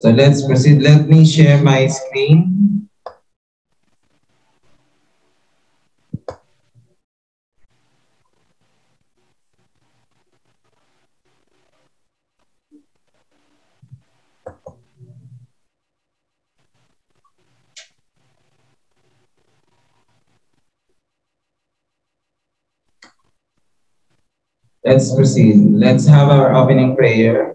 So let's proceed. Let me share my screen. Let's proceed. Let's have our opening prayer.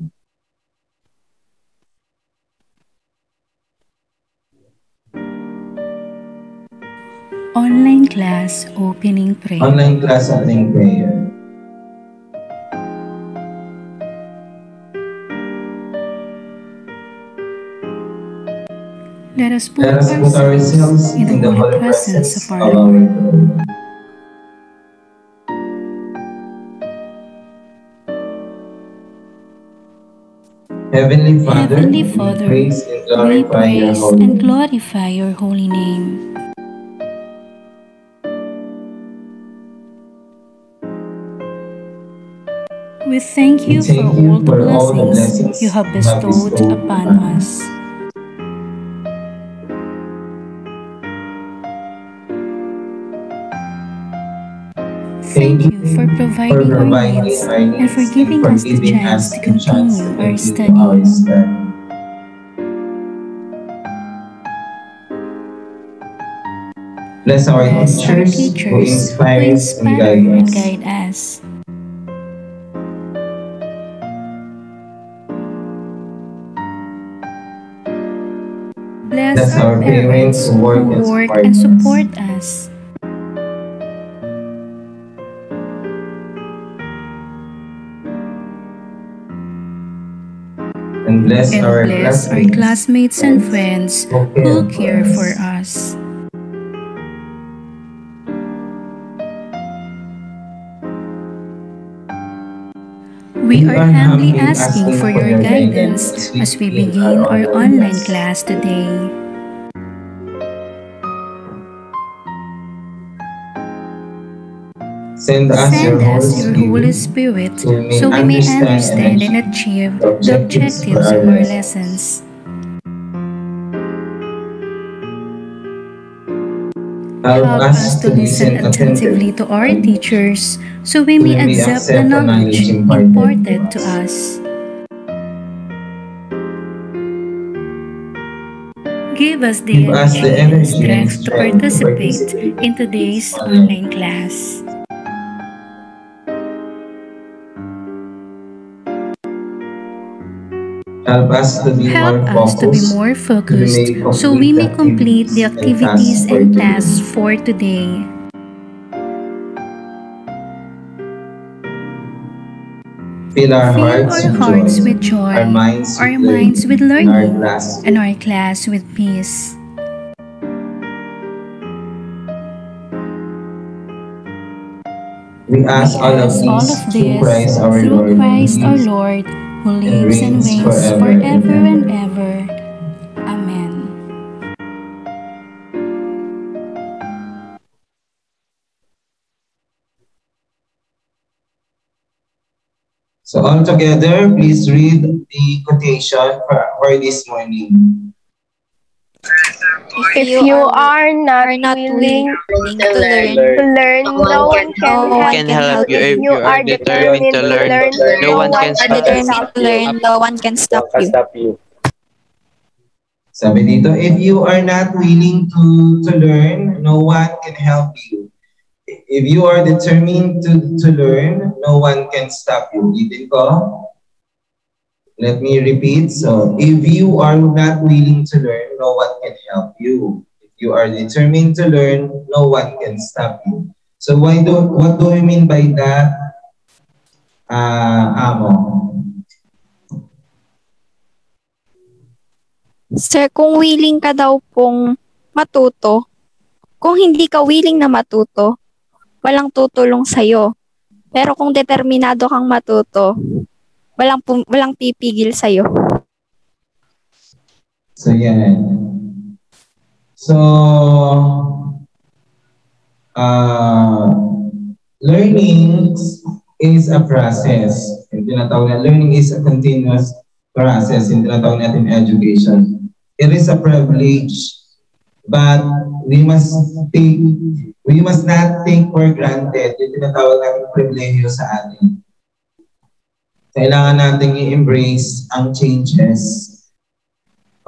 Online class opening prayer. Online class opening prayer. Let us put, Let us put ourselves in the holy presence of our Lord. Heavenly Father, Heavenly we praise and glorify your praise holy and glorify your holy name. We thank you thank for you all the for all the blessings blessings you have bestowed bestowed upon us. Thank you for for providing our providing needs and for giving for us the chance us to continue to our continue our study. study. Bless our teachers, who teachers who inspires and inspire guide and guide us. Bless our parents work who and work support and us. support us. And bless And our bless our classmates, classmates and friends who care for us. We are humbly asking for your guidance as we begin our online class today. Send us your Send us Holy your Holy Spirit Spirit so we may understand and achieve the objectives of our lessons. Help us to listen attentively to our teachers so we may accept the knowledge imparted to us. Give us the energy and strength to participate in today's online class. Help us to be Help more us to be focused, more focused. so we may complete the activities and tasks for today. Fill our Fill hearts, our with, hearts joy, with joy, our minds, our with, minds with learning, and our class and our class with peace. We We ask all of ask all this of through this Christ our through Lord, Christ our lives Lord, who lives and reigns forever forever and and ever. Amen. So all together, please read the quotation for, for this morning. If you are not, are not willing willing to to learn, learn, no one can no can you. help you If you are determined to learn, no one can stop learn, no one can stop you. Sabi dito, if you are not willing to, to learn, no one can help you. If you are determined to, to learn, no one can stop you. Ulitin ko. Let me repeat. So, if you are not willing to learn, no one can help you. If you are determined to learn, no one can stop you. So, why do, what do we mean by that, uh, Amo? Sir, kung willing ka daw pong matuto, kung hindi ka willing na matuto, walang tutulong sa'yo. Pero kung determinado kang matuto, walang, pum- walang pipigil sa'yo. So, yan. So, uh, learning is a process. Yung tinatawag na learning is a continuous process in tinatawag natin education. It is a privilege, but we must take, we must not take for granted yung tinatawag natin privilege sa atin. Kailangan natin i-embrace ang changes,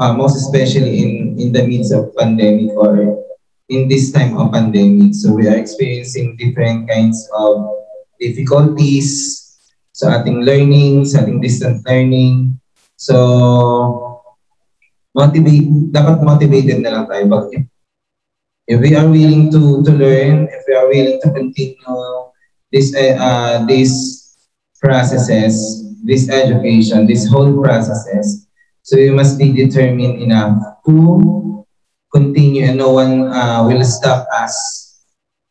uh, most especially in, in the midst of pandemic or in this time of pandemic. So we are experiencing different kinds of difficulties sa ating learning, sa ating distant learning. So, motivate, dapat motivated na lang tayo. But if, if we are willing to to learn, if we are willing to continue this uh, these processes, this education, this whole processes, so we must be determined enough to continue and no one uh, will stop us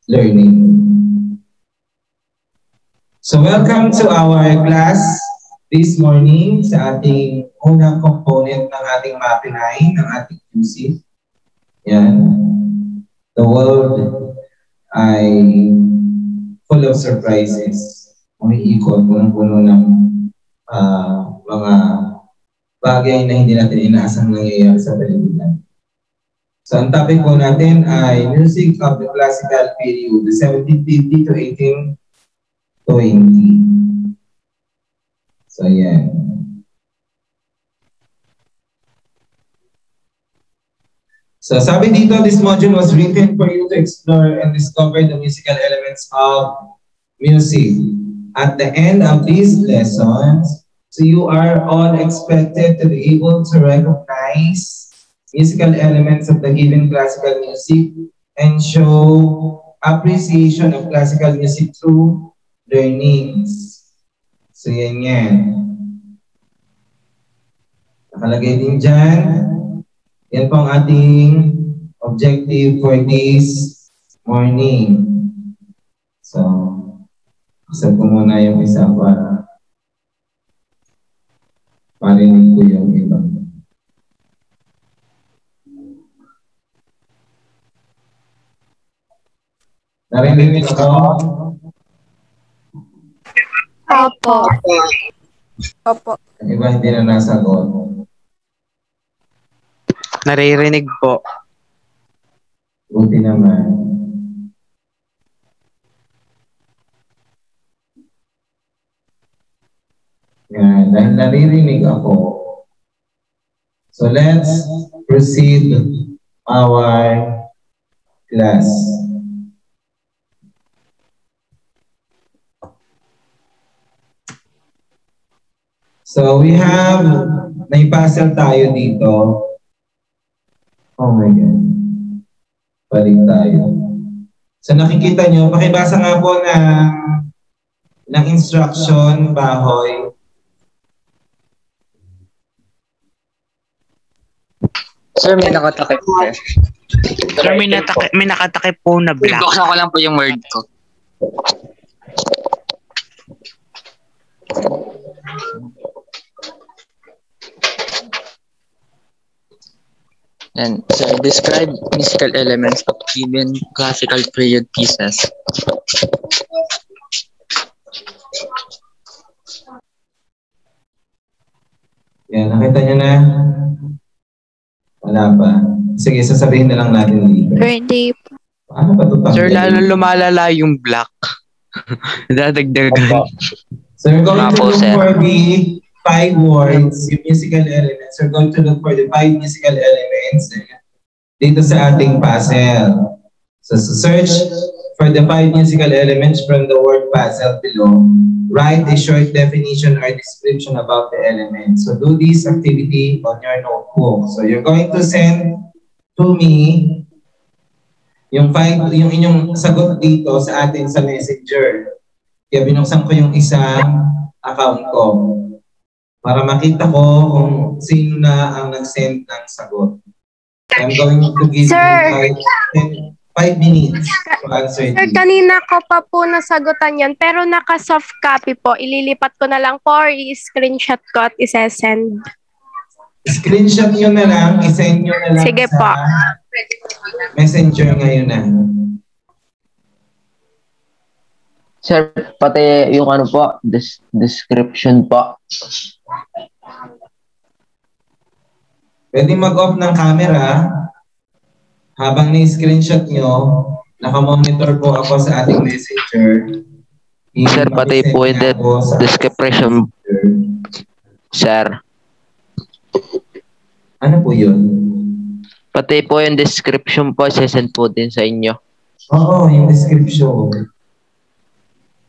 learning. So welcome to our class this morning sa ating unang component ng ating mapinay, ng ating QC. Yan. The world ay full of surprises. Umiikot, punong-puno ng uh, mga bagay na hindi natin inaasang nangyayari sa paligiran. So ang topic po natin ay music of the classical period, 1750 to 18 20. So, yan. So, sabi dito, this module was written for you to explore and discover the musical elements of music. At the end of these lessons, so you are all expected to be able to recognize musical elements of the given classical music and show appreciation of classical music through learnings. So yan yan. Nakalagay din dyan. Yan po ang ating objective for this morning. So, isa ko muna yung isa para marinig ko yung iba. Narinig niyo ako? Opo. Opo. Ang iba hindi na nasagot. Naririnig po. Buti naman. Yan, dahil naririnig ako. So let's proceed our class. So we have, puzzle tayo dito. Oh my God. Balik tayo. So nakikita nyo, pakibasa nga po ng, ng instruction, bahoy. Sir, may nakatakip po. Sir, may, nataki, may nakatakip po na black. Buksan ko lang po yung word ko. And sir, describe musical elements of given classical period pieces. Yan, nakita nyo na? Wala pa. Sige, sasabihin na lang natin dito. Po. Ano ba ito? Sir, lalo lumalala yung black. Dadagdagan. So we're going Nga to look sir. for the five words, yung musical elements. We're going to look for the five musical elements dito sa ating puzzle. So, so search for the five musical elements from the word puzzle below. Write a short definition or description about the elements. So do this activity on your notebook. So you're going to send to me yung five, yung inyong sagot dito sa atin sa messenger. Kaya binuksan ko yung isang account ko para makita ko kung sino na ang nag-send ng sagot. I'm going to give Sir. you five, ten- five minutes to answer Sir, kanina ko pa po nasagutan yan, pero naka-soft copy po. Ililipat ko na lang po or i-screenshot ko at isa-send. Screenshot nyo na lang, isend nyo na lang Sige sa po. messenger ngayon na. Sir, pati yung ano po, des- description po. Pwede mag-off ng camera. Habang ni-screenshot nyo, nakamonitor po ako sa ating messenger. Sir, pati po ako sa description. Sir, Ano po yun? pati po yung description po, sesend po din sa inyo. Oo, yung description.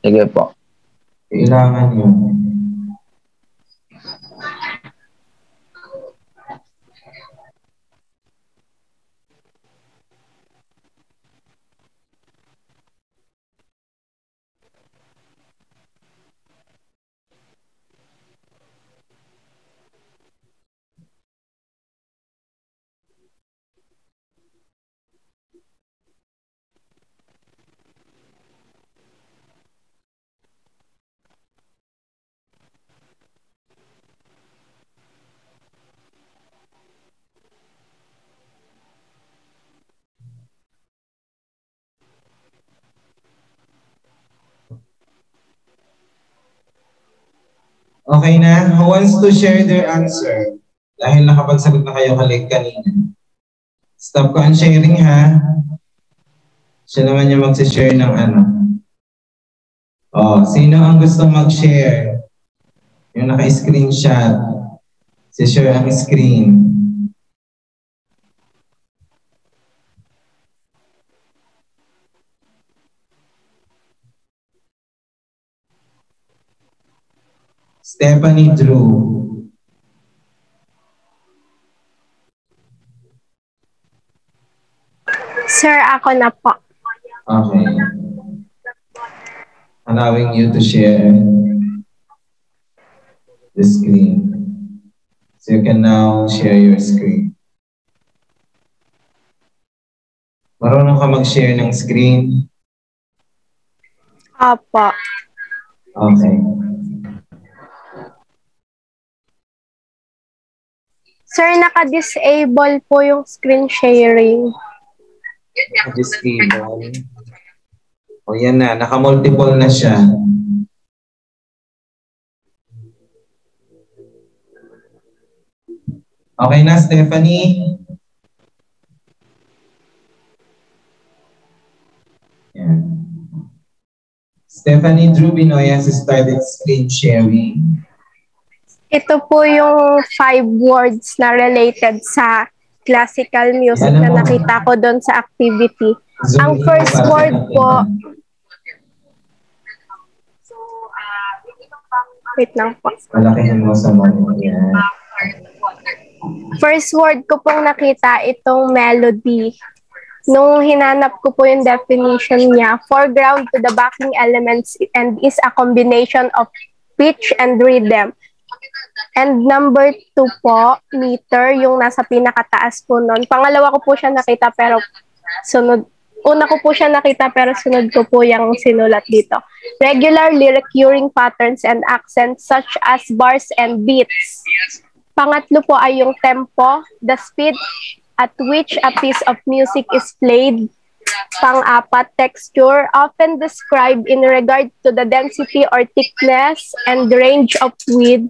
Sige po. Kailangan yun. Okay na? Who wants to share their answer? Dahil nakapagsagot na kayo kalik kanina. Stop ko ang sharing ha. Siya naman yung magsishare ng ano. Oh, sino ang gustong mag-share? Yung naka-screenshot. Si-share ang screen. Stephanie Drew. Sir, ako na po. Okay. Allowing you to share the screen. So you can now share your screen. Marunong ka mag-share ng screen? Opo. Okay. Sir, naka-disable po yung screen sharing. Disable. O yan na, naka-multiple na siya. Okay na, Stephanie? Yan. Stephanie Drew Binoy has started screen sharing. Ito po yung five words na related sa classical music na nakita ko doon sa activity. Ang first word po, wait lang po. Malakihan mo sa monitor. Yan. First word ko pong nakita itong melody. Nung hinanap ko po yung definition niya, foreground to the backing elements and is a combination of pitch and rhythm. And number two po, meter, yung nasa pinakataas po nun. Pangalawa ko po siya nakita pero sunod, una ko po siya nakita pero sunod ko po yung sinulat dito. Regularly recurring patterns and accents such as bars and beats. Pangatlo po ay yung tempo, the speed at which a piece of music is played. Pang-apat, texture, often described in regard to the density or thickness and range of width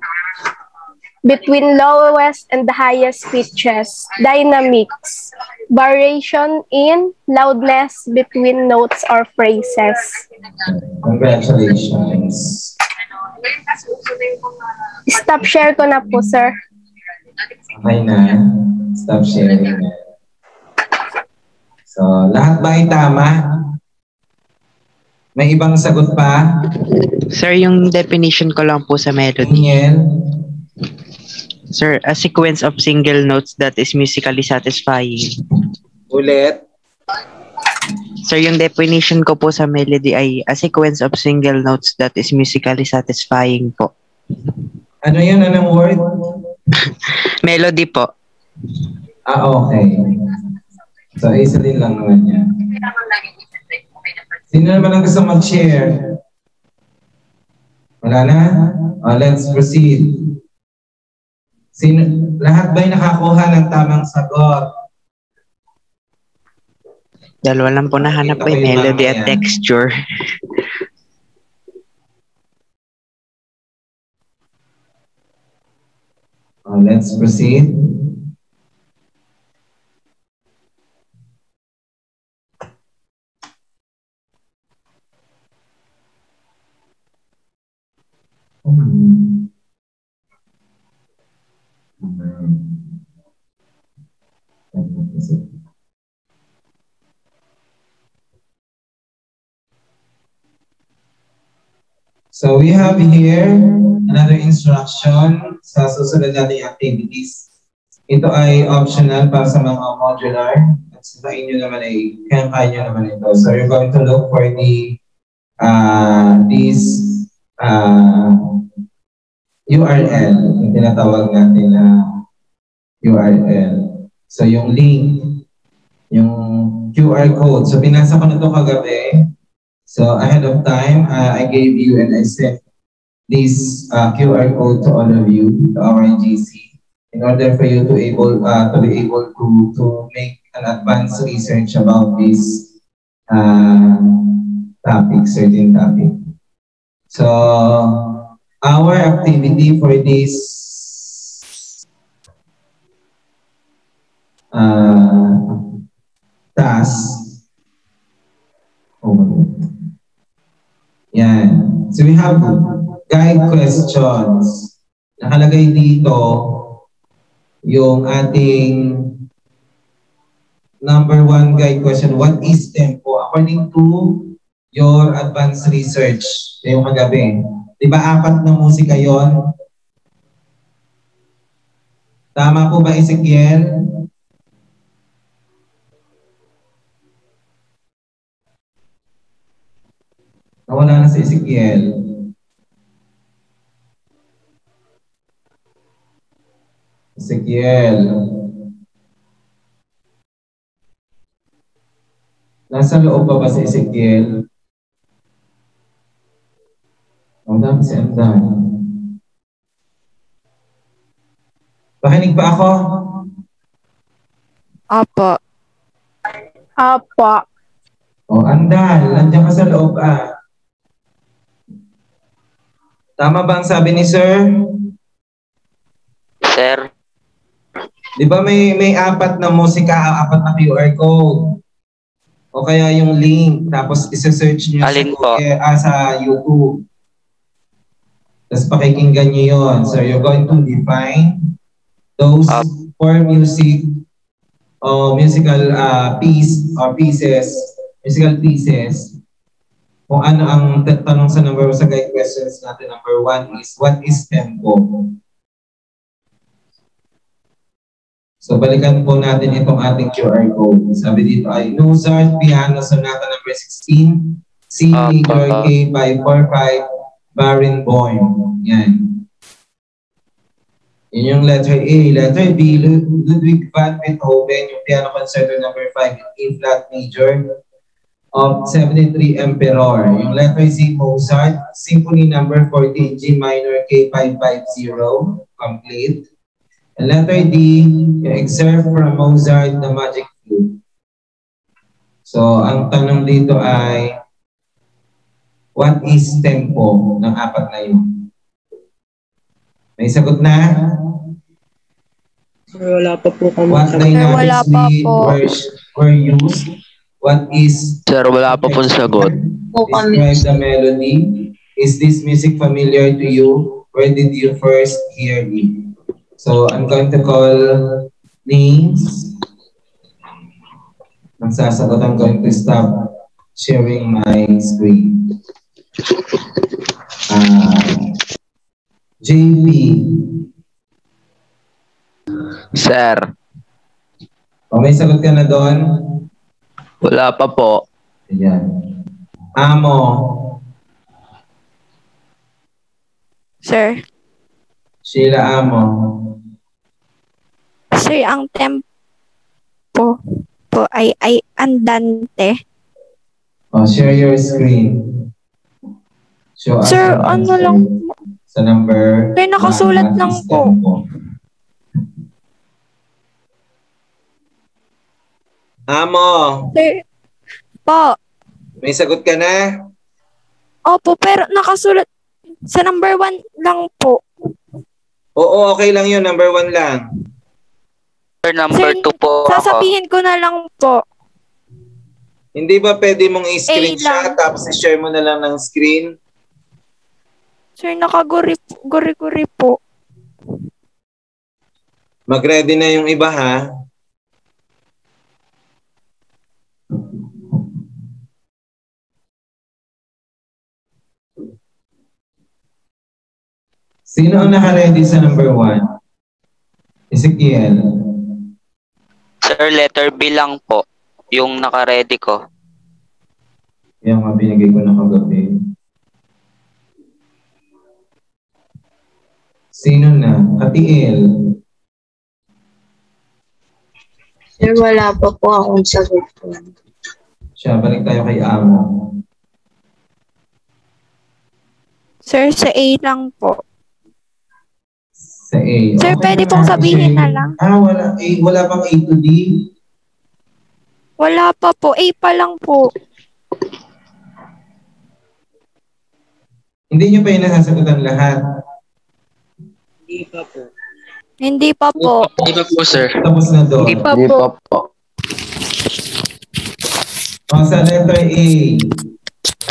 between lowest and the highest pitches. Dynamics, variation in loudness between notes or phrases. Congratulations. Stop share ko na po, sir. Okay na. Stop sharing na. So, lahat ba ay tama? May ibang sagot pa? Sir, yung definition ko lang po sa melody. Daniel? Sir, a sequence of single notes that is musically satisfying. Ulit? Sir, yung definition ko po sa melody ay a sequence of single notes that is musically satisfying po. Ano yun? Anong word? Melody po. Ah, okay. So, isa din lang naman yan. Sino naman ang gusto mag-share? Wala na? Oh, let's proceed. Sino, lahat ba'y nakakuha ng tamang sagot? Dalawa lang po nahanap ko melody at texture. Oh, let's proceed. So we have here another instruction sa susunod nating activities. Ito ay optional para sa mga modular. At sa inyo naman ay kaya-kaya naman ito. So you're going to look for the uh, this uh, URL, yung tinatawag natin na URL. So yung link, yung QR code. So binasa ko na ito kagabi. So ahead of time, uh, I gave you and I sent this uh, QR code to all of you, to our GC, in order for you to able uh, to be able to to make an advanced research about this uh, topic, certain topic. So our activity for this uh, task. Oh, yan. So we have guide questions. Nakalagay dito yung ating number one guide question. What is tempo? According to your advanced research yung kagabi. Di ba apat na musika yon? Tama po ba, Ezekiel? Nawala na si Ezekiel. Ezekiel. Nasa loob pa ba si Ezekiel? Ang dami si Andan. Pakinig pa ako? Opo. Opo. O, Andal, nandiyan ka sa loob ah. Tama ba ang sabi ni Sir? Sir, Di ba may may apat na musika, apat na QR code? O kaya yung link, tapos isa-search niyo Alin sa, po? Google- ah, sa YouTube. Tapos pakikinggan niyo yon. So you're going to define those Up. four music or musical uh, piece or pieces, musical pieces. Kung ano ang tanong sa number sa guide questions natin. Number one is, what is tempo? So balikan po natin itong ating QR code. Sabi dito ay Mozart Piano Sonata number 16, C Ah, major ah. K 545 Barenboim. Yan. Yun yung letter A. Letter B, Lud- Ludwig van Beethoven, yung piano concerto number 5 in E flat major of 73 Emperor. Yung letter Z, Mozart, Symphony number 14 G minor K550, complete. And letter D, excerpt from Mozart, The Magic Flute. So, ang tanong dito ay, what is tempo ng apat na yun? May sagot na? Wala pa po kami. What Sir, wala dynamics pa po. were, were used? What is sir, wala pa pong sagot. Describe the melody. Is this music familiar to you? Where did you first hear it? So I'm going to call names. Ang sasagot, I'm going to stop sharing my screen. Uh, JP. Sir, O may sagot ka na doon? wala pa po. Ayan. Amo. Sir. Sheila Amo. Sir, ang tempo po ay, ay andante. O, share your screen. Show us Sir, ano lang Sa number... Sir, nakasulat lang po. tempo. Amo, Sir, po. may sagot ka na? Opo, pero nakasulat sa number one lang po. Oo, okay lang yun. Number one lang. Sir, number Sir, 2 po ako. Sasabihin ko na lang po. Hindi ba pwede mong i-screenshot tapos i-share mo na lang ng screen? Sir, nakaguri-guri po. Mag-ready na yung iba ha. Sino ang naka-ready sa number one? Ezekiel. Sir, letter B lang po. Yung naka-ready ko. Yan nga binigay ko na kagabi. Sino na? Katiel. Sir, wala pa po akong sagot po. Siya, balik tayo kay Amo. Sir, sa A lang po. Sa A. Sir, pwede pong sabihin na lang. Ah, wala. A, wala pang A to D? Wala pa po. A pa lang po. Hindi nyo pa yung nasasagutan lahat. Hindi pa po. Hindi pa po. Hindi pa po, sir. Tapos na doon. Hindi pa Hindi po. pa po. O, sa letter A.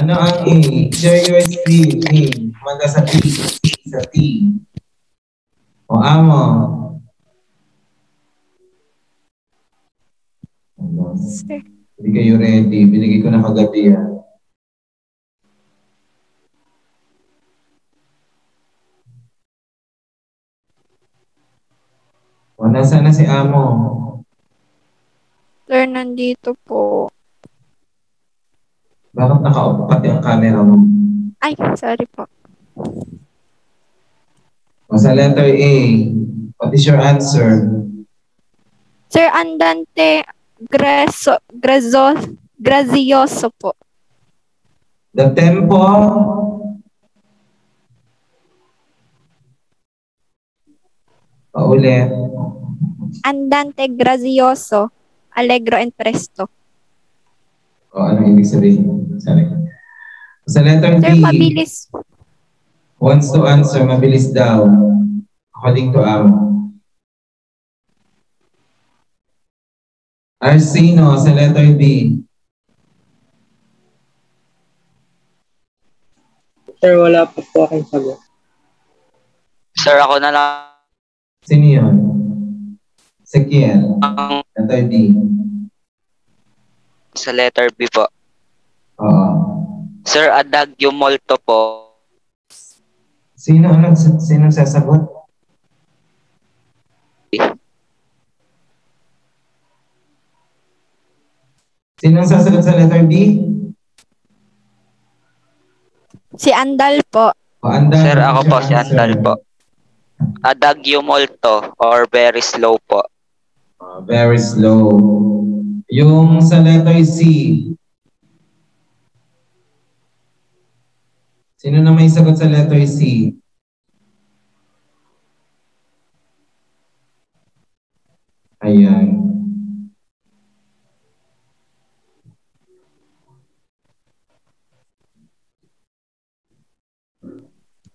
Ano ang A? Share your screen. A. Manda sa T. Sa T. O, Amo. Ano? Sir. Hindi kayo ready. Binigay ko na kagabi yan. O, nasa na si Amo? Sir, nandito po. Bakit naka-off pati ang camera mo? Ay, sorry po. O, sa letter A, what is your answer? Sir, Andante Greso, Grezo, Grazioso po. The tempo Paulit. Andante Grazioso, Allegro and Presto. O, ano ibig sabihin? Sorry. Sa letter Sir, B, mabilis. wants to answer, mabilis daw. According to Am. Arsino, sa letter B. Sir, wala pa po akong sagot. Sir, ako na lang Sino yun? Sekiel, ang letter D. sa letter B po. Oo. Sir, adagio molto po. Sino ang nags- sino sasagot? Sino ang sasagot sa letter B? Si Andal po. O, Andal, Sir, ako po, si Andal po. Adagio molto or very slow po. Uh, very slow. Yung sa letter C. Sino na may sagot sa letter C? Ayan.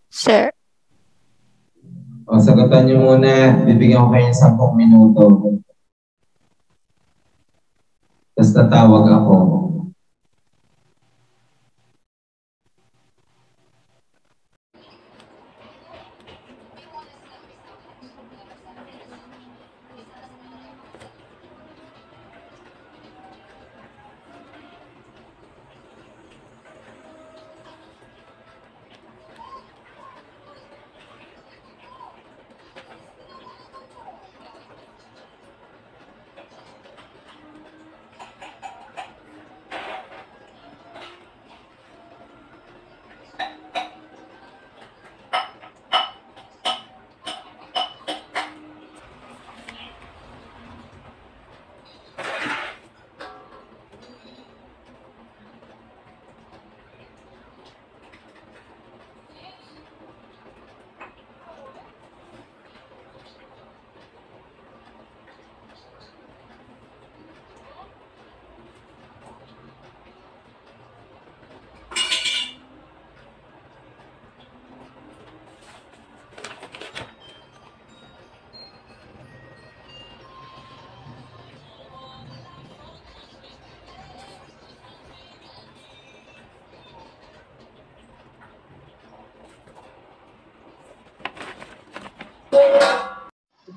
Sir. O, sagutan niyo muna. Bibigyan ko kayo ng 10 minuto. Tapos tatawag ako.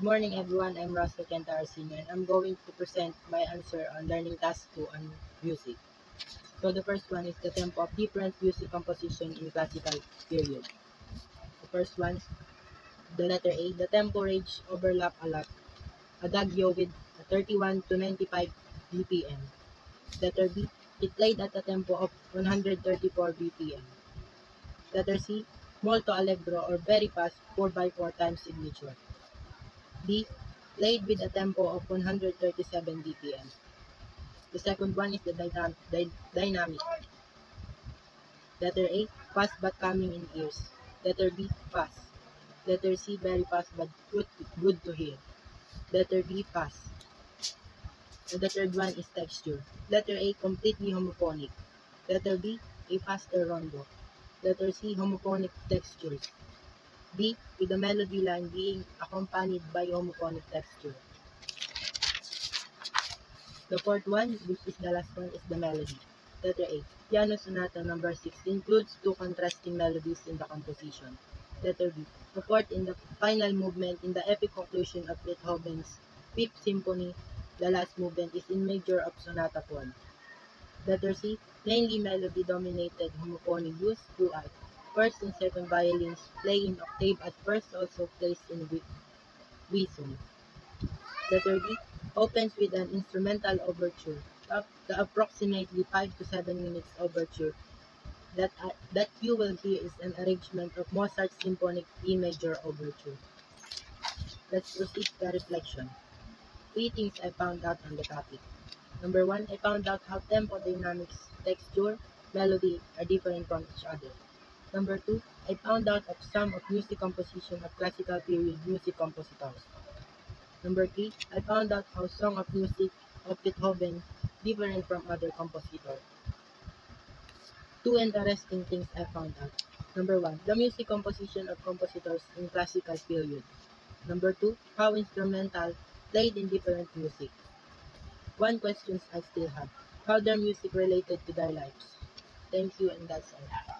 Morning everyone, I'm Russell Kentar Senior and I'm going to present my answer on learning task 2 on music. So the first one is the tempo of different music composition in classical period. The first one, the letter A, the tempo range overlap a lot. Adagio with 31 to 95 BPM. Letter B, it played at a tempo of 134 BPM. Letter C, molto allegro or very fast 4x4 time signature. D, played with a tempo of 137 BPM. The second one is the dy dynamic. Letter A, fast but coming in ears. Letter B, fast. Letter C, very fast but good to, good to hear. Letter D, fast. And the third one is texture. Letter A, completely homophonic. Letter B, a faster rondo. Letter C, homophonic textures. D, with the melody line being accompanied by homophonic texture. The fourth one, which is the last one, is the melody. Letter A, Piano Sonata number 6 includes two contrasting melodies in the composition. Letter B, the fourth in the final movement in the epic conclusion of Beethoven's Fifth Symphony, the last movement is in major of sonata form. Letter C, mainly melody-dominated homophonic use throughout. First and second violins play in octave at first also plays in whistle. Letter D, opens with an instrumental overture. The approximately 5 to 7 minutes overture that, uh, that you will hear is an arrangement of Mozart's Symphonic E major overture. Let's proceed to reflection. Three things I found out on the topic. Number one, I found out how tempo dynamics, texture, melody are different from each other. Number two, I found out of some of music composition of classical period music compositors. Number three, I found out how song of music of Beethoven different from other compositors. Two interesting things I found out. Number one, the music composition of compositors in classical period. Number two, how instrumental played in different music. One question I still have, how their music related to their lives. Thank you and that's all.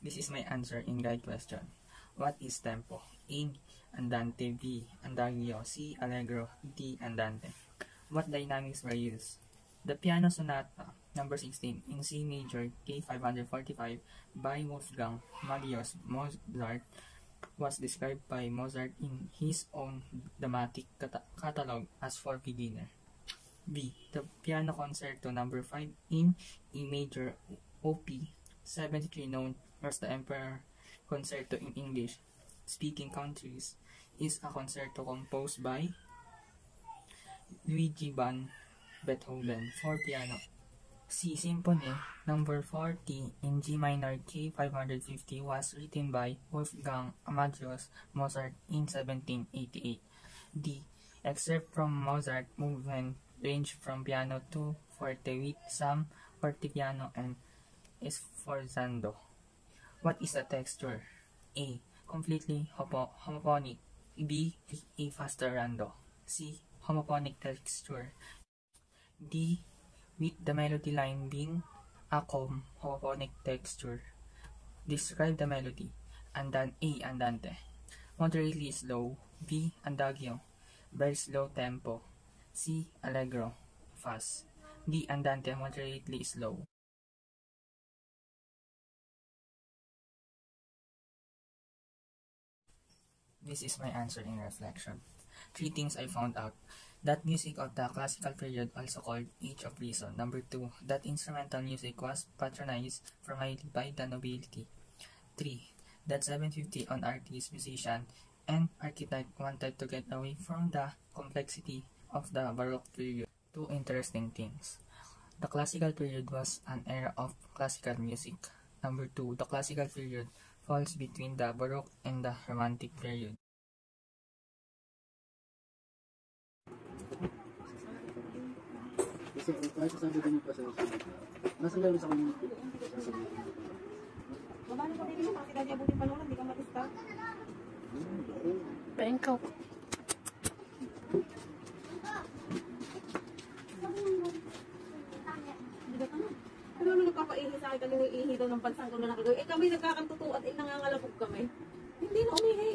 This is my answer in guide question. What is tempo? A. Andante B. Andagio C. Allegro D. Andante. What dynamics were used? The Piano Sonata number 16 in C major K545 by Wolfgang Amadeus Mozart was described by Mozart in his own dramatic cat catalog as for beginner. B. The Piano Concerto number 5 in E major OP 73 known as the Emperor Concerto in English speaking countries is a concerto composed by Luigi van Beethoven for piano. C. Symphony number 40 in G minor K550 was written by Wolfgang Amadeus Mozart in 1788. D. Excerpt from Mozart movement range from piano to forte with some fortepiano and sforzando. What is a texture? A. Completely homo homophonic. B. A faster rondo. C. Homophonic texture. D. With the melody line being a homophonic texture. Describe the melody. Andan A. Andante. Moderately slow. B. Andagio. Very slow tempo. C. Allegro. Fast. D. Andante. Moderately slow. This is my answer in reflection. Three things I found out. That music of the classical period also called Age of Reason. Number two, that instrumental music was patronized primarily by the nobility. Three, that 750 on artist, musician, and architect wanted to get away from the complexity of the Baroque period. Two interesting things. The classical period was an era of classical music. Number two, the classical period falls between the Baroque and the Romantic period. Kasi. Pengkaw. Pero nung nagpapaihi sa akin, kanina ihi daw ng pansang ko na nakagawa. Eh kami nagkakantuto at eh, nangangalabog kami. Hindi na umihi.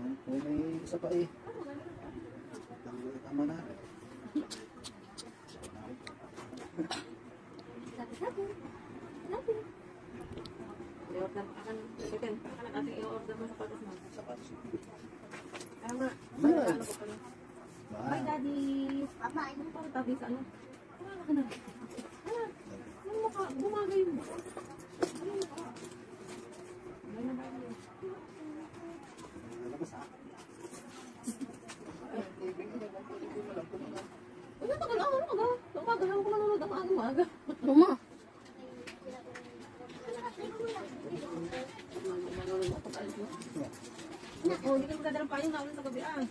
Ay, may isa pa eh. Tama, tama na. I-order ka kan. Chicken. Akan ang ating i-order mo sapatos mo. Sapatos mo. Bye. Ano ko pala? Daddy. Papa, ano pa tabi sa ano? Wala ka na. Ano? Ano mo ka? Bumagay mo. Ano mo ka? Bye na, bye. Labas ah. Ano ka lang? Ano ka ba? Umaga lang ako nanonood ang umaga. Luma. Oh, hindi ka magdadalang payo na ulit sa gabi ah.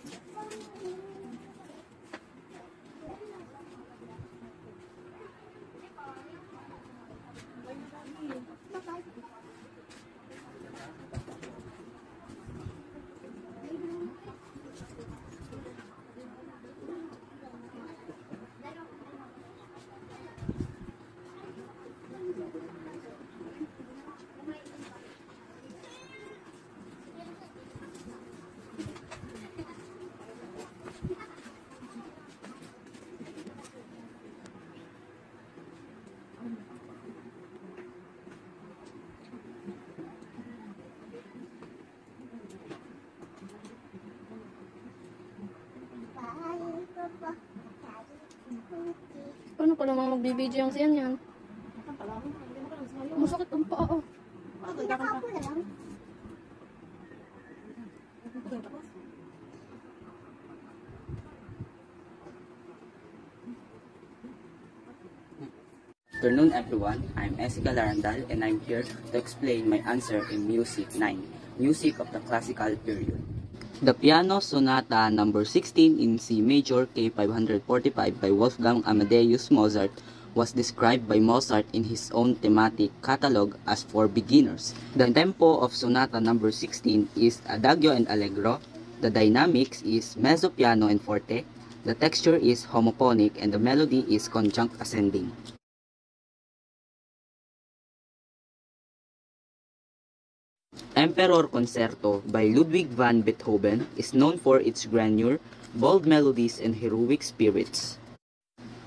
Pala mga magbibideo yung siyan yan? Masakit ang paa. oh. afternoon everyone, I'm Esica Larandal and I'm here to explain my answer in Music 9, Music of the Classical Period. The Piano Sonata number 16 in C major K545 by Wolfgang Amadeus Mozart was described by Mozart in his own thematic catalog as for beginners. The tempo of Sonata number 16 is Adagio and Allegro. The dynamics is mezzo piano and forte. The texture is homophonic and the melody is conjunct ascending. Emperor Concerto by Ludwig van Beethoven is known for its grandeur, bold melodies, and heroic spirits.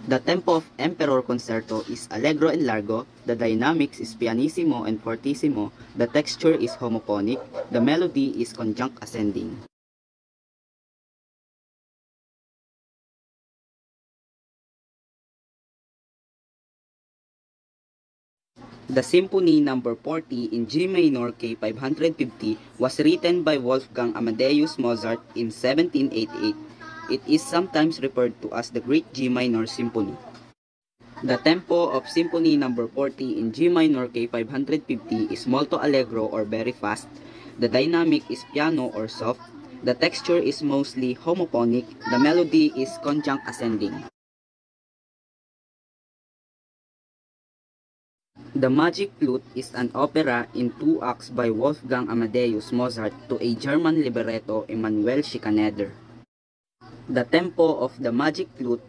The tempo of Emperor Concerto is allegro and largo, the dynamics is pianissimo and fortissimo, the texture is homophonic, the melody is conjunct ascending. The Symphony Number 40 in G minor K550 was written by Wolfgang Amadeus Mozart in 1788. It is sometimes referred to as the Great G minor Symphony. The tempo of Symphony Number 40 in G minor K550 is molto allegro or very fast. The dynamic is piano or soft. The texture is mostly homophonic. The melody is conjunct ascending. The Magic Flute is an opera in two acts by Wolfgang Amadeus Mozart to a German libretto Emanuel Schikaneder. The tempo of the Magic Flute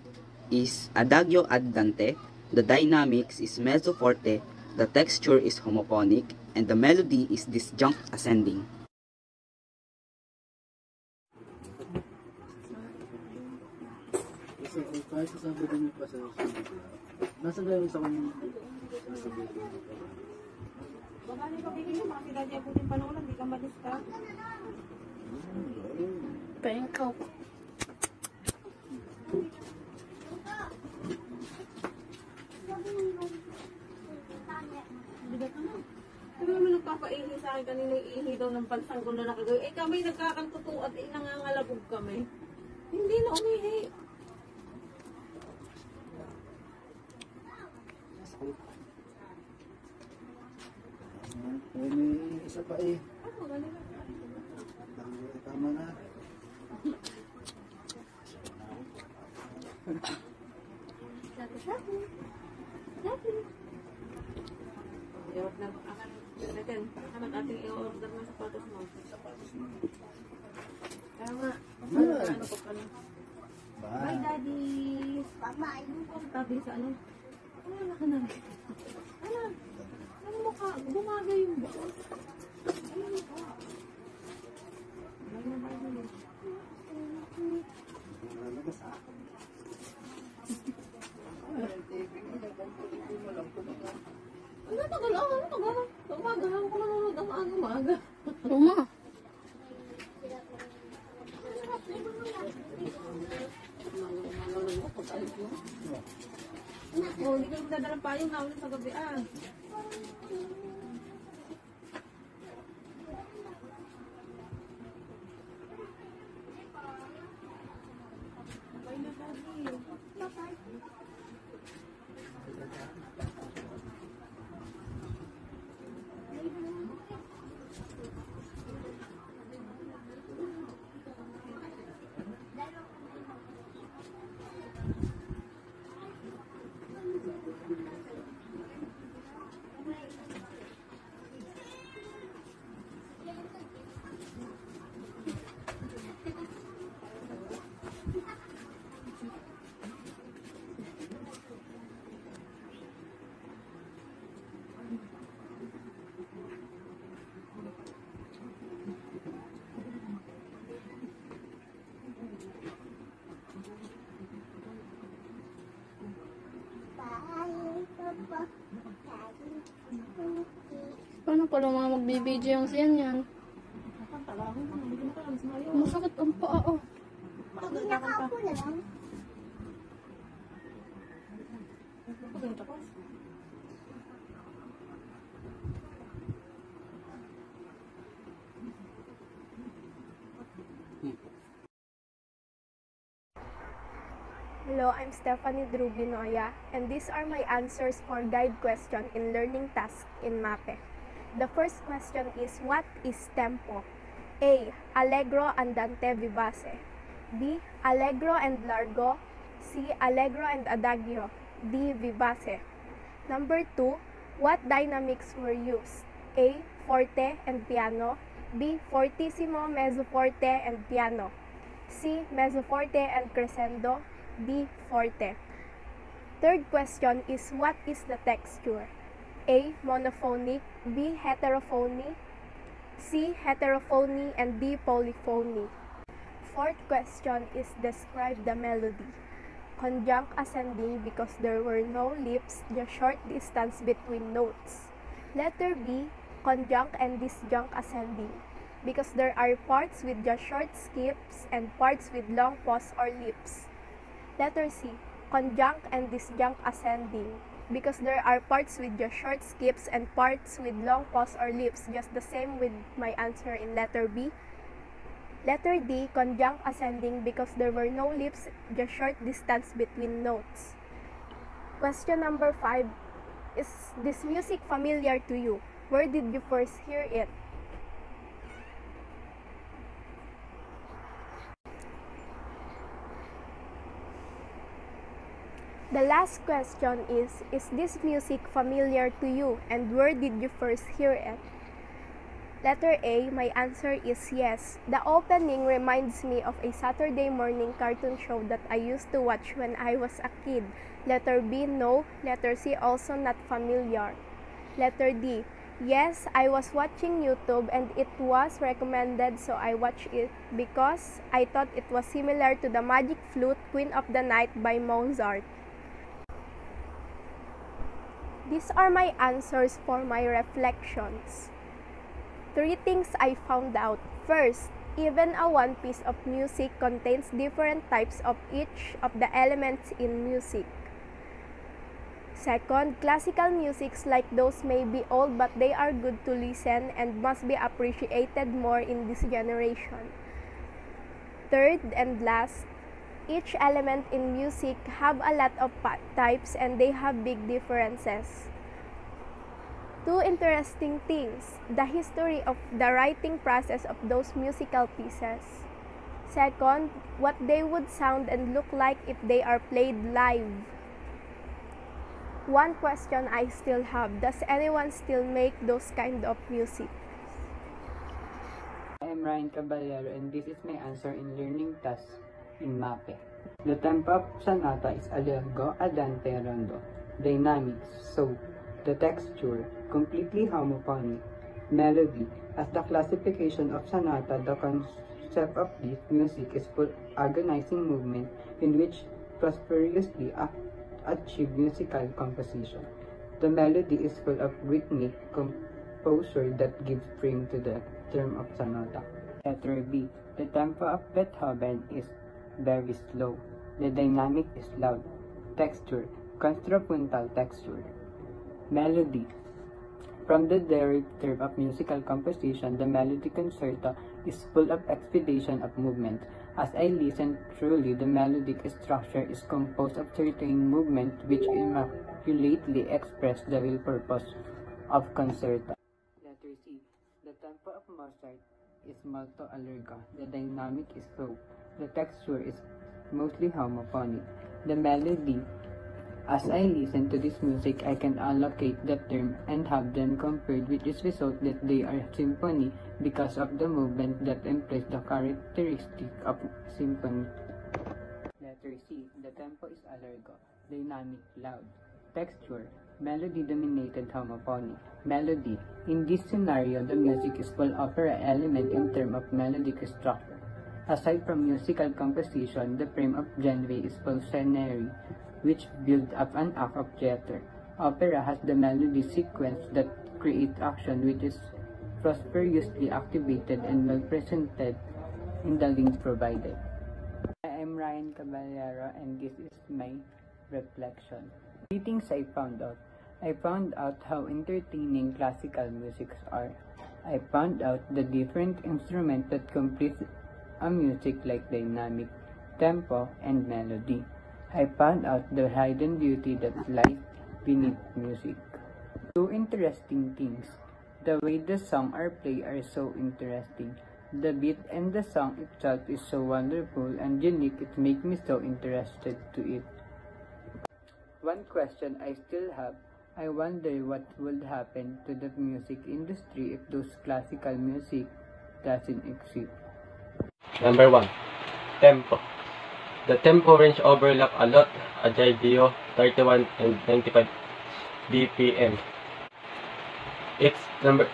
is Adagio andante, the dynamics is mezzo forte, the texture is homophonic, and the melody is disjunct ascending. Kung din pa sa susunod nasa sa kanya, nasa gano'n. Baka ni pagiging yung mga kidadya po din panahon, hindi ka malista. Pengkaw. Ano naman nagpapaihi sa akin kanina yung ihi daw ng pansanggol na nakagawin. Eh kami nagkakantuto at eh, nangangalabog kami. Hindi na umihi. Vậy nagdadalang payong na ulit sa gabi ah. Paano pala mga magbibidyo yung siyan yan? Masakit ang paa oh. Nakaupo na lang. Hello, I'm Stephanie Drubinoya, and these are my answers for guide question in learning task in MAPE. The first question is, what is tempo? A. Allegro andante vivace. B. Allegro and largo. C. Allegro and adagio. D. Vivace. Number 2. What dynamics were used? A. Forte and piano. B. Fortissimo, mezzo forte, and piano. C. Mezzo forte and crescendo. D. Forte. Third question is what is the texture? A. Monophonic. B. Heterophony. C. Heterophony and D. Polyphony. Fourth question is describe the melody. Conjunct ascending because there were no lips, the short distance between notes. Letter B. Conjunct and disjunct ascending because there are parts with just short skips and parts with long pause or lips. Letter C. Conjunct and disjunct ascending because there are parts with just short skips and parts with long pause or lips, just the same with my answer in letter B. Letter D, conjunct ascending because there were no lips, just short distance between notes. Question number 5 Is this music familiar to you? Where did you first hear it? The last question is Is this music familiar to you and where did you first hear it? Letter A, my answer is yes. The opening reminds me of a Saturday morning cartoon show that I used to watch when I was a kid. Letter B, no. Letter C, also not familiar. Letter D, yes, I was watching YouTube and it was recommended so I watched it because I thought it was similar to the Magic Flute Queen of the Night by Mozart. These are my answers for my reflections. Three things I found out. First, even a one piece of music contains different types of each of the elements in music. Second, classical musics like those may be old but they are good to listen and must be appreciated more in this generation. Third and last, each element in music have a lot of types and they have big differences. Two interesting things the history of the writing process of those musical pieces. Second, what they would sound and look like if they are played live. One question I still have Does anyone still make those kind of music? I am Ryan Caballero and this is my answer in learning task in MAPE. The tempo of sonata is allegro, andante, rondo. Dynamics, so the texture, completely homophonic. Melody, as the classification of sonata, the concept of this music is full agonizing movement in which prosperously achieve musical composition. The melody is full of rhythmic composure that gives frame to the term of sonata. Letter B. The tempo of Beethoven is very slow. The dynamic is loud. Texture, contrapuntal texture. Melody. From the director of musical composition, the melody concerto is full of expedition of movement. As I listen truly, the melodic structure is composed of certain movement which immaculately express the real purpose of concerto. Letter C. The tempo of Mozart is molto allegro. The dynamic is slow. The texture is mostly homophonic. The melody as I listen to this music, I can allocate the term and have them compared with this result that they are symphony because of the movement that implies the characteristic of symphony. Letter C. The tempo is allegro, dynamic, loud. Texture, melody-dominated homophony. Melody. In this scenario, the music is full opera element in terms of melodic structure. Aside from musical composition, the frame of genre is full scenery, which builds up an act of theater. Opera has the melody sequence that creates action which is prosperously activated and well presented in the link provided. I am Ryan Caballero and this is my reflection. Three things I found out. I found out how entertaining classical musics are. I found out the different instruments that complete a music like dynamic, tempo, and melody. I found out the hidden beauty that lies beneath music. Two interesting things. The way the song are played are so interesting. The beat and the song itself is so wonderful and unique it makes me so interested to it. One question I still have, I wonder what would happen to the music industry if those classical music doesn't exist. Number 1. Tempo. The tempo range overlap a lot Agile 31 and 95 BPM. It's number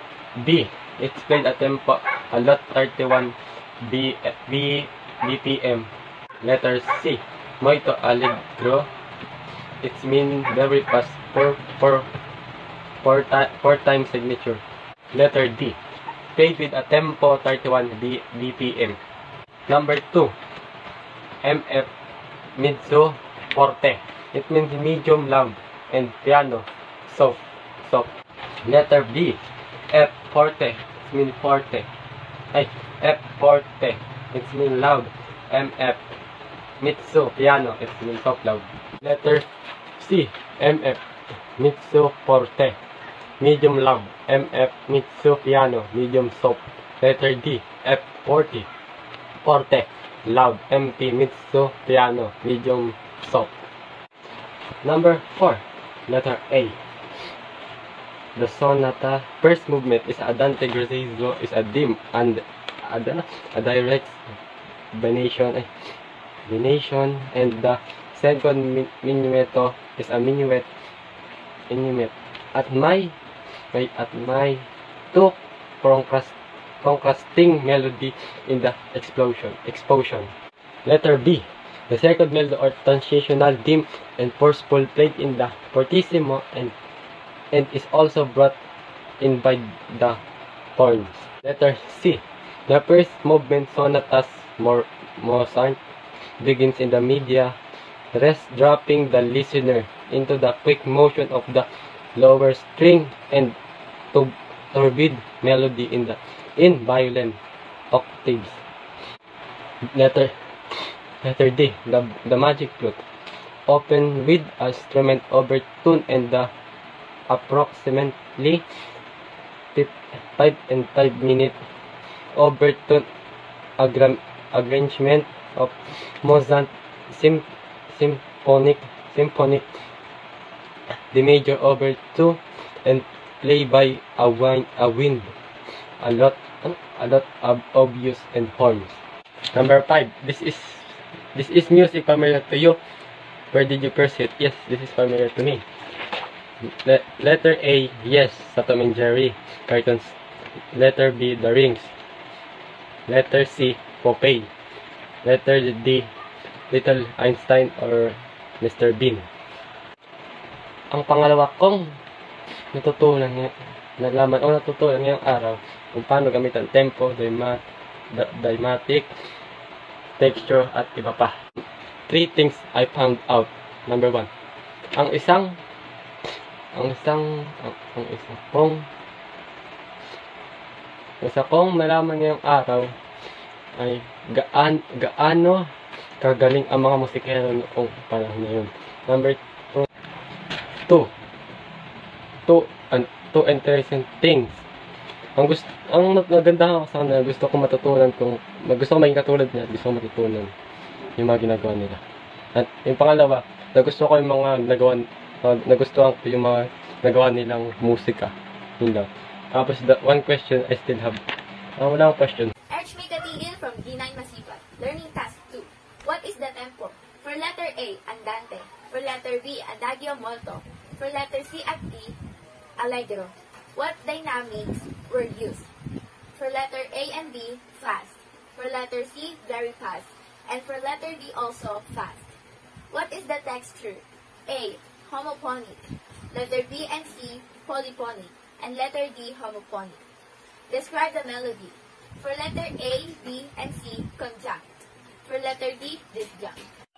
B. It's played a tempo a lot 31 B, B, BPM. Letter C. Moito allegro. It's mean very fast for for four, four time signature. Letter D. Played with a tempo 31 B, BPM. Number 2. MF mezzo forte. It means medium loud and piano soft soft. Letter B F forte. It means forte. Ay, F forte. It means loud. MF mezzo piano. It means soft loud. Letter C MF mezzo forte. Medium loud. MF mezzo piano. Medium soft. Letter D F forte. Forte loud, empty, mezzo, piano, medium, soft. Number 4, letter A. The sonata first movement is andante gracioso is a dim and a, a direct venation, eh, venation and the second minuetto is a minuet minuet at my may at my contrast contrasting melody in the explosion. Explosion. Letter B. The second melody or transitional dim and forceful played in the fortissimo and and is also brought in by the horns. Letter C. The first movement sonatas more Mozart begins in the media, rest dropping the listener into the quick motion of the lower string and to turbid melody in the in violent octaves. Letter letter D, the, the magic flute. Open with a instrument overtune and the approximately 5 and 5 minute overtune arrangement of Mozart sym symphonic symphonic the major over 2 and play by a wind, a wind a lot a lot of obvious and horns. Number five, this is this is music familiar to you. Where did you first it? Yes, this is familiar to me. Le letter A, yes, sa Tom and Jerry cartoons. Letter B, The Rings. Letter C, Popeye. Letter D, Little Einstein or Mr. Bean. Ang pangalawa kong natutunan nalaman o natutunan ngayong araw kung paano gamitan tempo, dymatic, texture, at iba pa. Three things I found out. Number one, ang isang ang isang, ang, ang isa kong, isa kong malaman ngayong araw ay gaan, gaano kagaling ang mga musikero noong panahon na yun. Number two, two, and two interesting things. Ang gusto, ang maganda ako sa kanila, gusto ko matutunan kung, gusto ko maging katulad niya, gusto ko matutunan yung mga ginagawa nila. At yung pangalawa, nagusto ko yung mga nagawa, uh, nagustuhan ko yung mga nagawa nilang musika. Yun. Tapos, the one question I still have. Ah, wala akong question. Erch Mikatigil from D9 Masipat. Learning Task 2. What is the tempo? For letter A, andante. For letter B, adagio molto. For letter C at D, allegro. What dynamics were used? For letter A and B, fast. For letter C, very fast. And for letter D also, fast. What is the texture? A, homophonic. Letter B and C, polyphonic. And letter D, homophonic. Describe the melody. For letter A, B, and C, conjunct. For letter D, disjunct.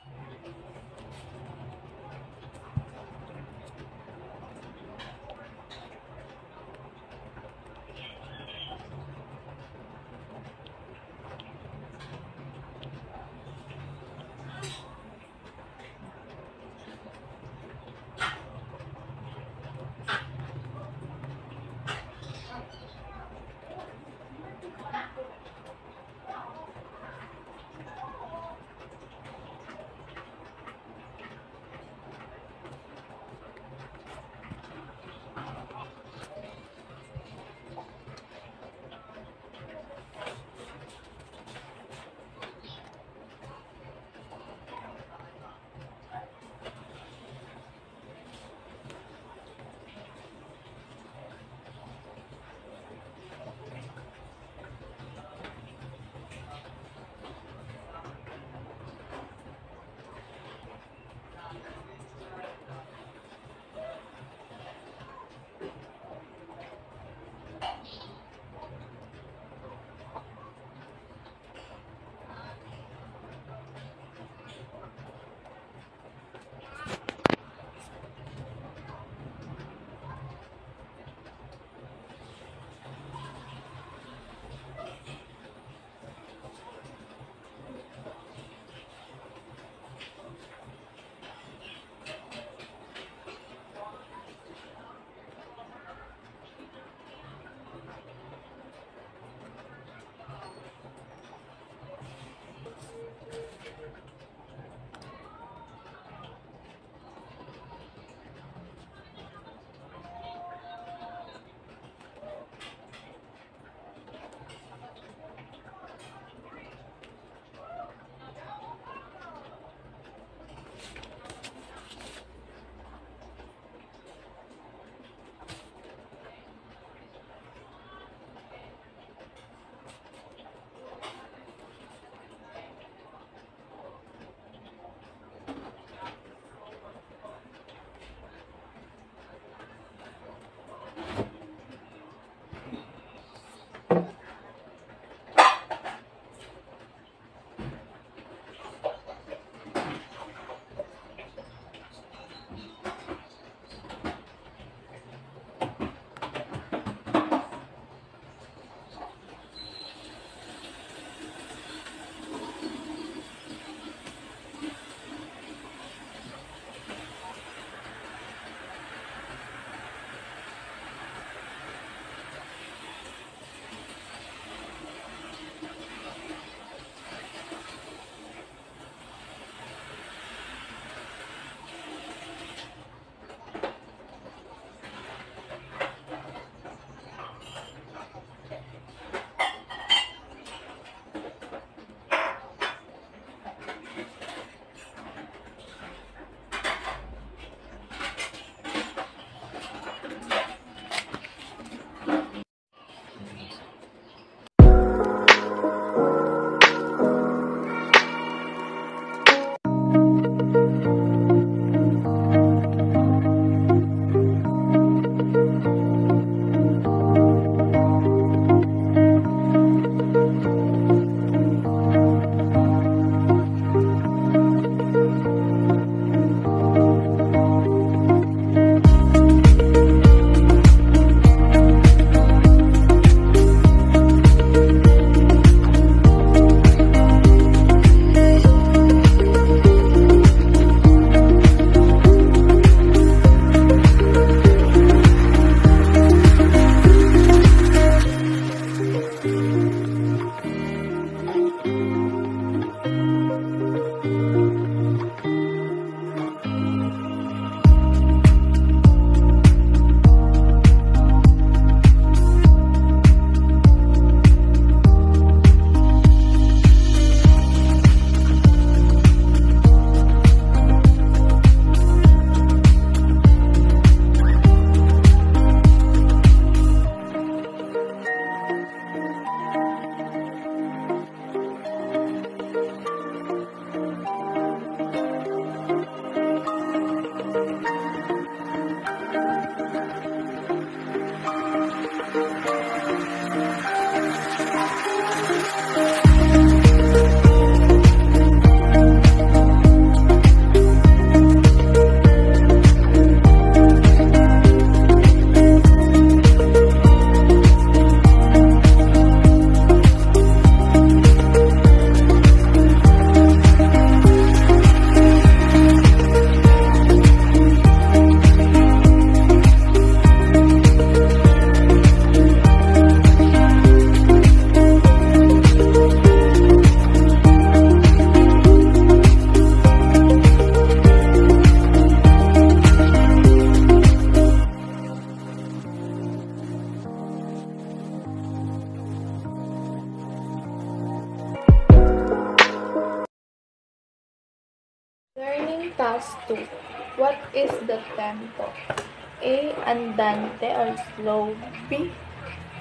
B.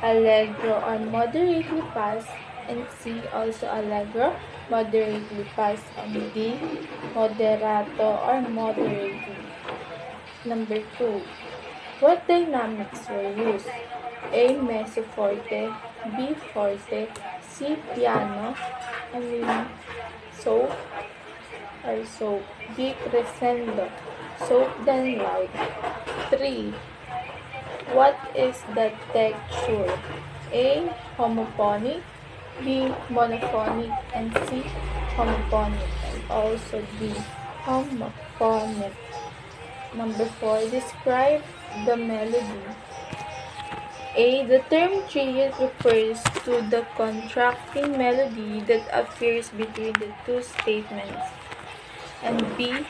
Allegro or moderately fast. And C. Also allegro, moderately fast. And D. Moderato or moderately. Number 2. What dynamics were used? A. Mezzo forte. B. Forte. C. Piano. I mean, so or so. D. Crescendo. So then loud. 3. What is the texture? A. Homophonic. B. Monophonic. And C. Homophonic. And also D. Homophonic. Number 4. Describe the melody. A. The term triad refers to the contracting melody that appears between the two statements. And B.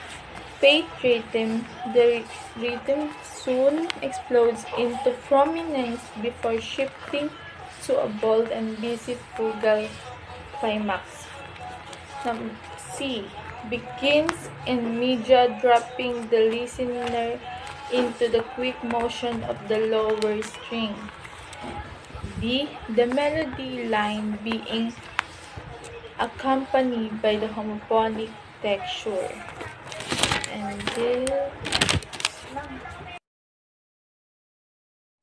Fate rhythm. The rhythm soon explodes into prominence before shifting to a bold and busy fugal climax. C. Begins in media dropping the listener into the quick motion of the lower string. D. The melody line being accompanied by the homophonic texture. And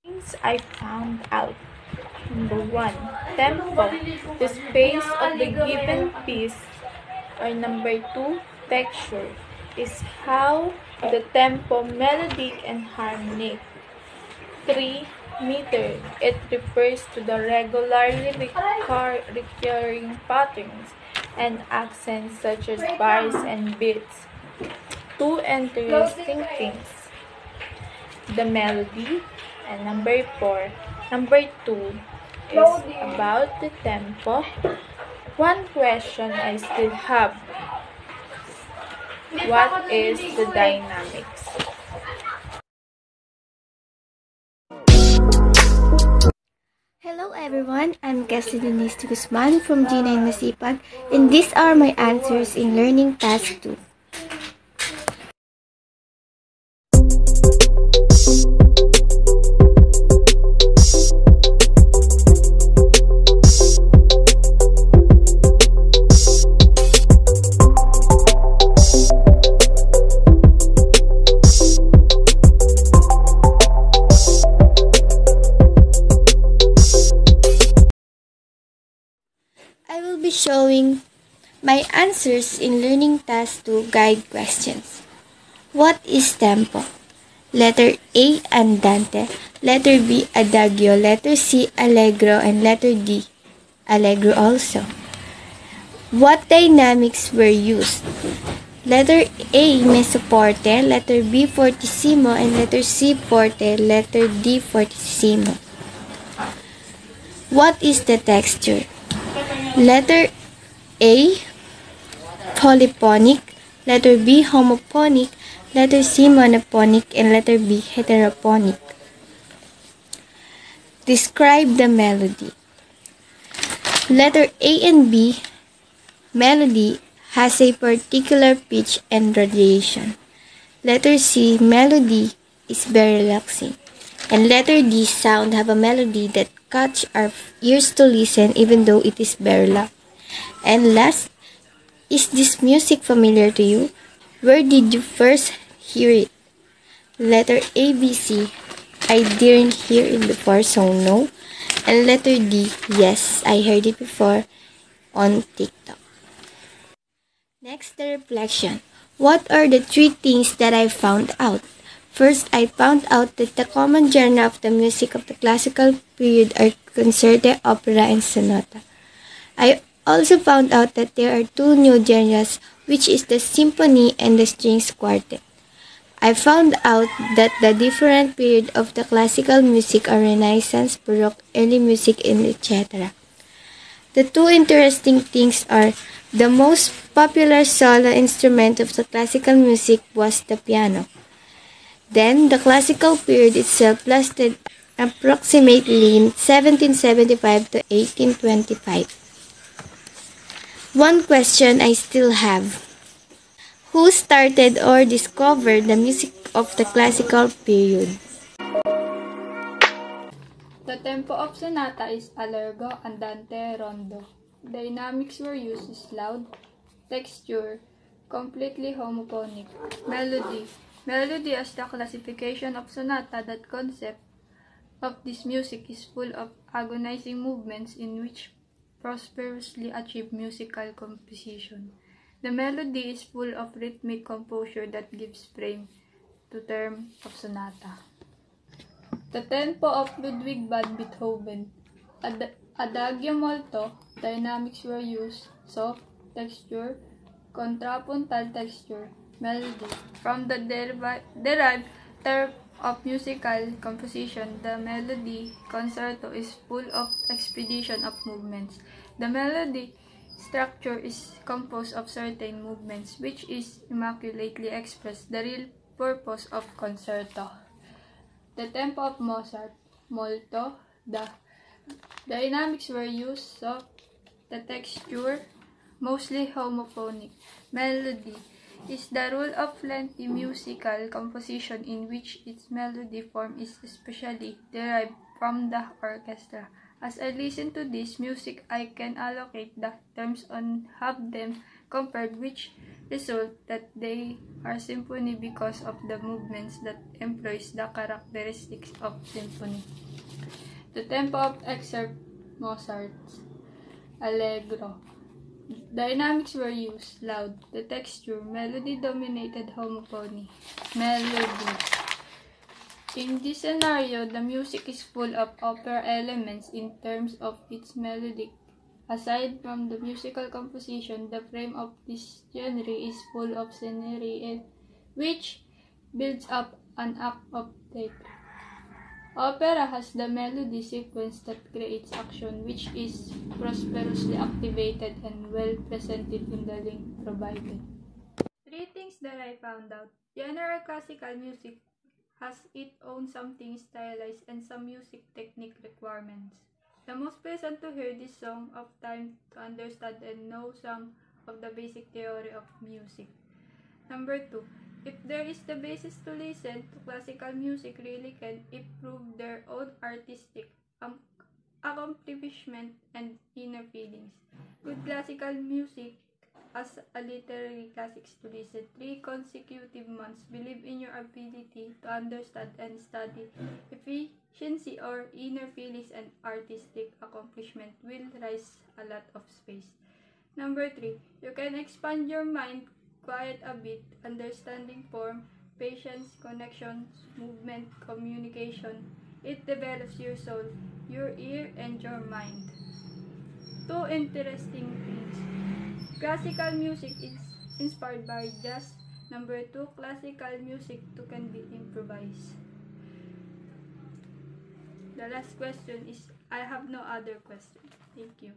things I found out. Number one, tempo, the space of the given piece. Or number two, texture, is how the tempo melodic and harmonic. 3. Meter. It refers to the regularly recur recurring patterns and accents such as bars and beats. Two interesting things. The melody. And number 4. Number 2 is about the tempo. One question I still have. What is the dynamics? Hello everyone, I'm Cassie Denise Guzman from G9 Masipag and these are my answers in Learning Task 2. Answers in Learning Task to guide questions. What is tempo? Letter A, andante. Letter B, adagio. Letter C, allegro. And letter D, allegro also. What dynamics were used? Letter A, mezzo forte. Letter B, fortissimo. And letter C, forte. Letter D, fortissimo. What is the texture? Letter A, polyphonic. Letter B, homophonic. Letter C, monophonic. And letter B, heterophonic. Describe the melody. Letter A and B, melody has a particular pitch and radiation. Letter C, melody is very relaxing. And letter D, sound have a melody that catch our ears to listen even though it is very loud. And last, is this music familiar to you? Where did you first hear it? Letter A, B, C. I didn't hear it before, so no. And letter D, yes, I heard it before on TikTok. Next, the reflection. What are the three things that I found out? First, I found out that the common genre of the music of the classical period are concerto, opera, and sonata. I also found out that there are two new genres, which is the symphony and the strings quartet. I found out that the different period of the classical music are Renaissance, Baroque, early music, and etc. The two interesting things are the most popular solo instrument of the classical music was the piano. Then, the classical period itself lasted approximately 1775 to 1825. One question I still have. Who started or discovered the music of the classical period? The tempo of sonata is allegro, andante, rondo. Dynamics were used is loud, texture, completely homophonic. Melody. Melody as the classification of sonata that concept of this music is full of agonizing movements in which prosperously achieve musical composition. The melody is full of rhythmic composure that gives frame to term of sonata. The tempo of Ludwig van Beethoven. Ad adagio molto, dynamics were used, soft, texture, contrapuntal texture, melody. From the derived term of musical composition, the melody concerto is full of expedition of movements. The melody structure is composed of certain movements, which is immaculately expressed, the real purpose of concerto. The tempo of Mozart, molto, the dynamics were used, soft, the texture, mostly homophonic. Melody is the rule of lengthy musical composition in which its melody form is especially derived from the orchestra. As I listen to this music, I can allocate the terms and have them compared which result that they are symphony because of the movements that employs the characteristics of symphony. The tempo of excerpt Mozart's Allegro. Dynamics were used, loud, the texture, melody-dominated homophony, melody. In this scenario, the music is full of opera elements in terms of its melodic. Aside from the musical composition, the frame of this genre is full of scenery and which builds up an act of theater. Opera has the melody sequence that creates action which is prosperously activated and well presented in the link provided. Three things that I found out. General classical music has its own something stylized and some music technique requirements. The most pleasant to hear this song of time to understand and know some of the basic theory of music. Number two, if there is the basis to listen to classical music really can improve their own artistic um, accomplishment and inner feelings. Good classical music as a literary classics to listen three consecutive months. Believe in your ability to understand and study. Efficiency or inner feelings and artistic accomplishment will rise a lot of space. Number three, you can expand your mind quiet a bit, understanding form, patience, connections, movement, communication. It develops your soul, your ear, and your mind. Two interesting things. Classical music is inspired by jazz. Number two, classical music too can be improvised. The last question is, I have no other question. Thank you.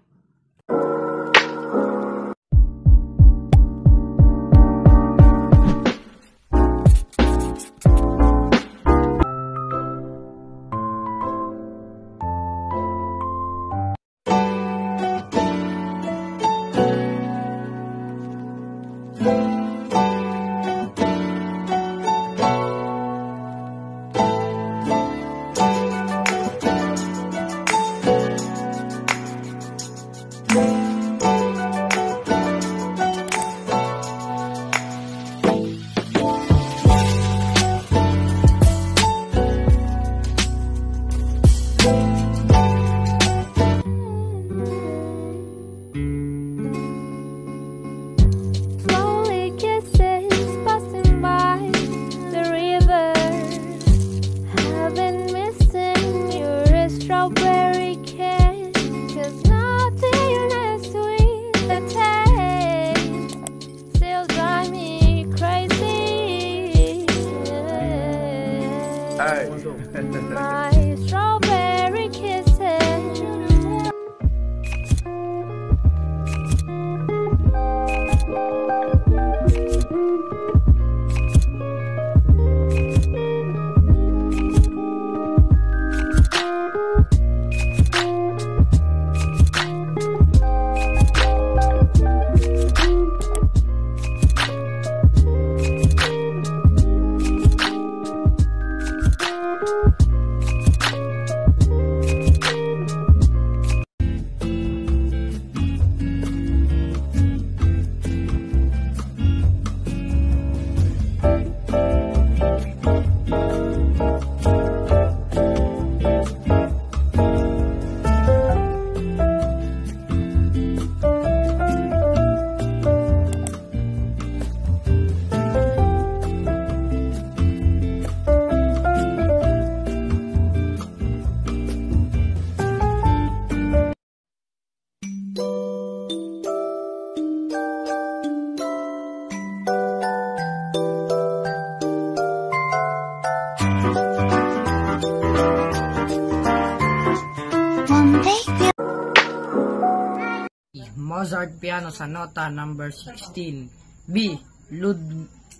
Sa nota number 16. B. Lud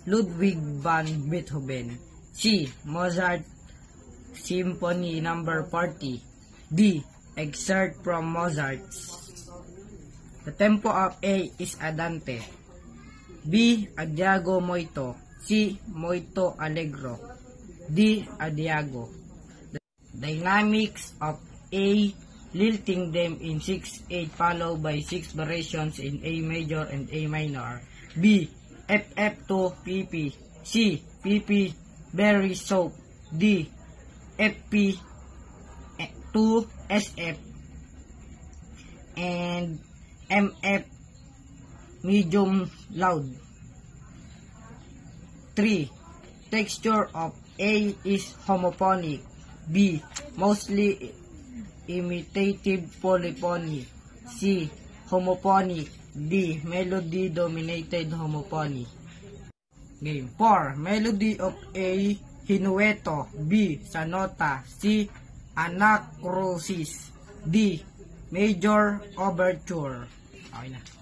Ludwig van Beethoven. C. Mozart Symphony number 40. D. Excerpt from Mozart's. The tempo of A is andante. B. Adiago moito. C. Moito allegro. D. Adiago. The dynamics of A lilting them in 6-8 followed by 6 variations in A major and A minor. B. FF2 PP. C. PP berry soap. D. FP 2 SF and MF medium loud. 3. Texture of A is homophonic. B. Mostly imitative polyphony. C. Homophonic. D. Melody dominated homophony. Game 4. Melody of A. Hinueto. B. Sanota. C. Anacrosis. D. Major Overture. Okay na.